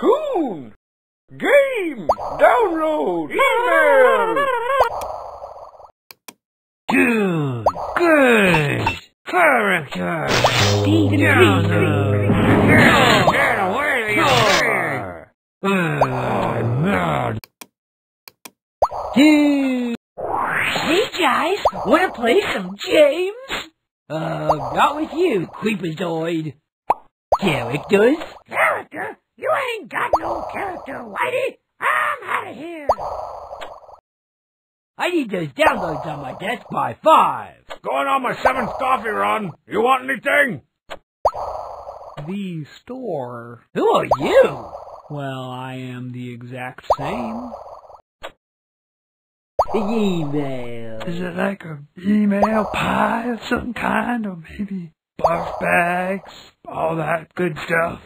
Cartoon. Game. Download. Email. Good. Good. Character. Download. Get away, you I'm mad. Hey guys, wanna play some games? Uh, not with you, Creepazoid. Characters? Character? You ain't got character, Whitey. I'm out of here. I need those downloads on my desk by five. Going on my seventh coffee run. You want anything? The store. Who are you? Well, I am the exact same. Email. Is it like a email pie of some kind, or maybe barf bags, all that good stuff?